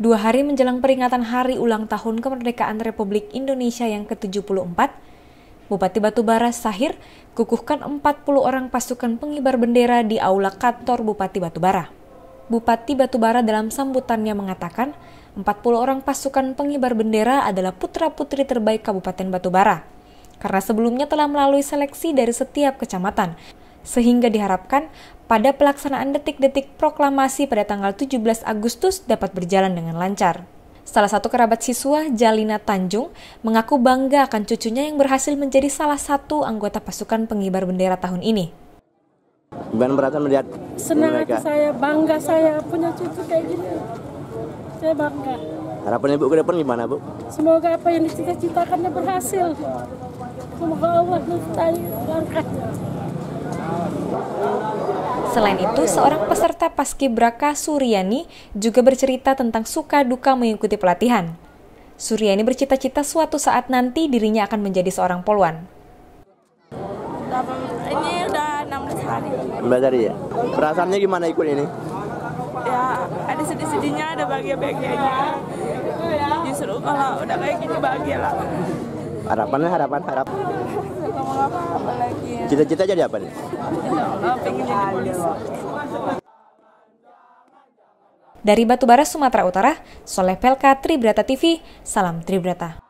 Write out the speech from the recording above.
Dua hari menjelang peringatan hari ulang tahun kemerdekaan Republik Indonesia yang ke-74, Bupati Batubara Sahir kukuhkan 40 orang pasukan pengibar bendera di aula kantor Bupati Batubara. Bupati Batubara dalam sambutannya mengatakan, 40 orang pasukan pengibar bendera adalah putra-putri terbaik Kabupaten Batubara. Karena sebelumnya telah melalui seleksi dari setiap kecamatan, sehingga diharapkan pada pelaksanaan detik-detik proklamasi pada tanggal 17 Agustus dapat berjalan dengan lancar. Salah satu kerabat siswa, Jalina Tanjung, mengaku bangga akan cucunya yang berhasil menjadi salah satu anggota pasukan pengibar bendera tahun ini. Gimana merasa melihat Senang mereka? hati saya, bangga saya punya cucu kayak gini. Saya bangga. Harapannya Bu ke depan gimana Bu? Semoga apa yang dicita-citakannya berhasil. Semoga Allah langkahnya. Selain itu, seorang peserta Paskibraka Suryani juga bercerita tentang suka duka mengikuti pelatihan. Suryani bercita-cita suatu saat nanti dirinya akan menjadi seorang poluan. Ini udah 16 hari. Mbak Dari ya? Perasaannya gimana ikut ini? Ya, ada sedih-sedihnya, ada bahagia-bahagianya. Justru kalau udah kayak gini bahagia lah. Harapannya harapan harap. Cita-cita jadi apa nih? Dari Batubara, Sumatera Utara, Soleh Pelka, Tribrata TV, Salam Tribrata.